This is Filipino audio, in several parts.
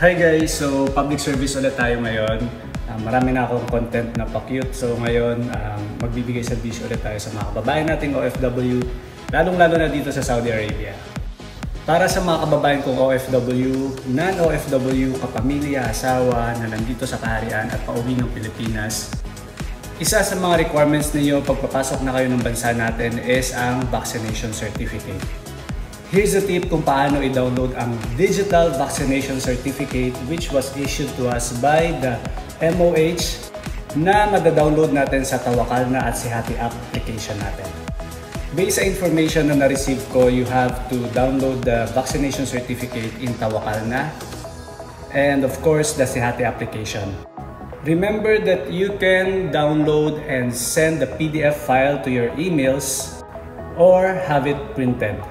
Hi guys! So, public service ulit tayo ngayon. Uh, marami na akong content na pa-cute. So, ngayon, um, magbibigay servisyo ulit tayo sa mga kababayan nating OFW, lalong-lalo na dito sa Saudi Arabia. Para sa mga kababayan kong OFW, non-OFW, kapamilya, asawa na nandito sa kaharian at pauwi ng Pilipinas, isa sa mga requirements ninyo pagpapasok na kayo ng bansa natin is ang vaccination certificate. Here's a tip kung paano i-download ang Digital Vaccination Certificate which was issued to us by the MOH na madadownload natin sa Tawakal na at Sihati application natin. Based sa information na na-receive ko, you have to download the vaccination certificate in Tawakal na and of course the Sihati application. Remember that you can download and send the PDF file to your emails or have it printed.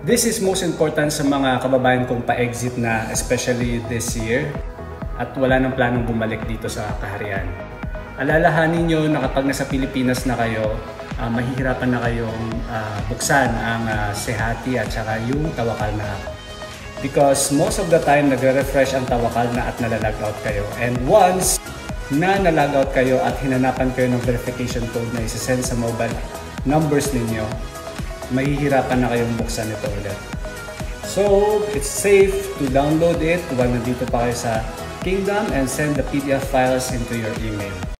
This is most important sa mga kababayan kong pa-exit na especially this year at wala nang planong bumalik dito sa kaharian. Alalahanin nyo na kapag nasa Pilipinas na kayo, uh, mahihirapan na kayong uh, buksan ang uh, Sehati at saka yung Tawakal na. Because most of the time, nagre-refresh ang Tawakal na at nalalag out kayo. And once na nalag out kayo at hinanapan kayo ng verification code na isa-send sa mobile numbers ninyo, mahihirapan na kayong buksan ito ulit. So, it's safe to download it while nandito pa kayo sa Kingdom and send the PDF files into your email.